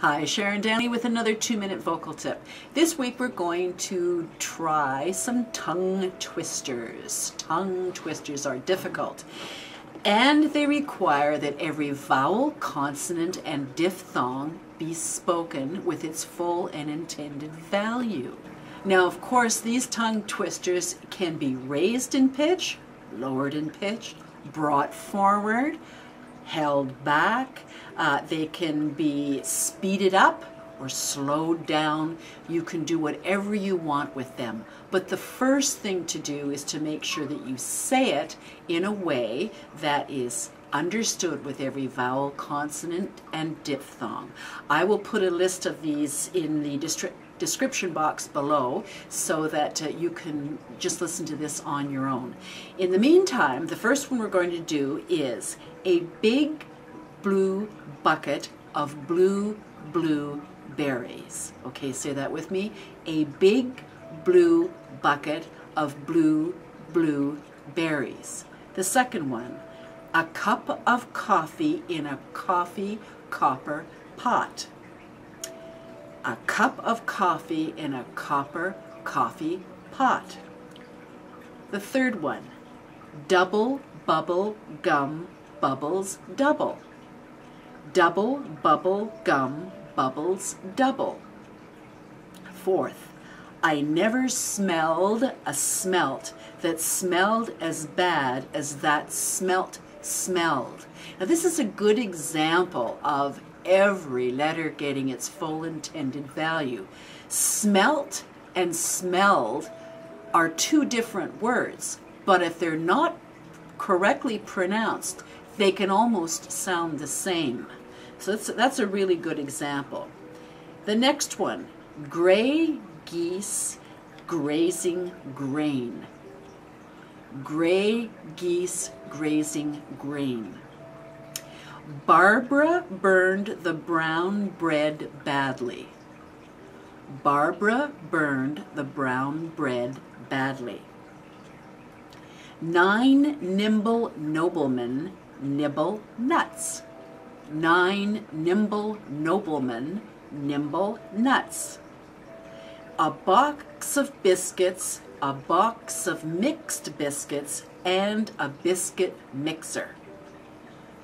Hi, Sharon Downey with another two-minute vocal tip. This week we're going to try some tongue twisters. Tongue twisters are difficult. And they require that every vowel, consonant, and diphthong be spoken with its full and intended value. Now, of course, these tongue twisters can be raised in pitch, lowered in pitch, brought forward, held back. Uh, they can be speeded up or slowed down. You can do whatever you want with them. But the first thing to do is to make sure that you say it in a way that is understood with every vowel, consonant, and diphthong. I will put a list of these in the description box below so that uh, you can just listen to this on your own. In the meantime, the first one we're going to do is a big blue bucket of blue, blue berries. Okay, say that with me. A big blue bucket of blue, blue berries. The second one, a cup of coffee in a coffee copper pot a cup of coffee in a copper coffee pot. The third one, double bubble gum bubbles double. Double bubble gum bubbles double. Fourth, I never smelled a smelt that smelled as bad as that smelt smelled. Now this is a good example of every letter getting its full intended value. Smelt and smelled are two different words, but if they're not correctly pronounced, they can almost sound the same. So that's, that's a really good example. The next one, gray geese grazing grain. Gray geese grazing grain. Barbara burned the brown bread badly. Barbara burned the brown bread badly. Nine nimble noblemen nibble nuts. Nine nimble noblemen nimble nuts. A box of biscuits, a box of mixed biscuits, and a biscuit mixer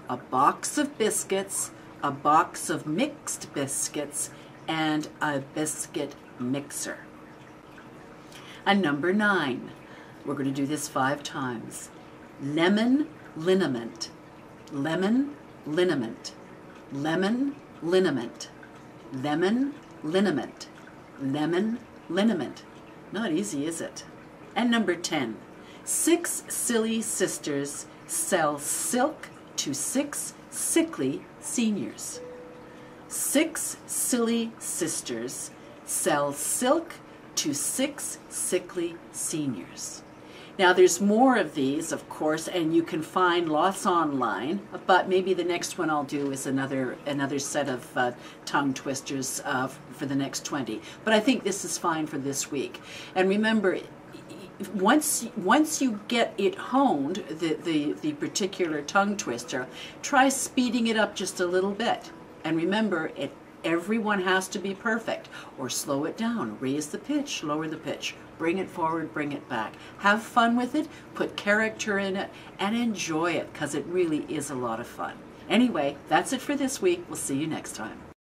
a box of biscuits, a box of mixed biscuits, and a biscuit mixer. And number nine, we're going to do this five times. Lemon liniment, lemon liniment, lemon liniment, lemon liniment, lemon liniment. Not easy, is it? And number 10, six silly sisters sell silk to six sickly seniors. Six silly sisters sell silk to six sickly seniors. Now there's more of these, of course, and you can find lots online, but maybe the next one I'll do is another another set of uh, tongue twisters uh, for the next 20. But I think this is fine for this week. And remember, once once you get it honed, the, the, the particular tongue twister, try speeding it up just a little bit. And remember, it everyone has to be perfect. Or slow it down, raise the pitch, lower the pitch, bring it forward, bring it back. Have fun with it, put character in it, and enjoy it, because it really is a lot of fun. Anyway, that's it for this week. We'll see you next time.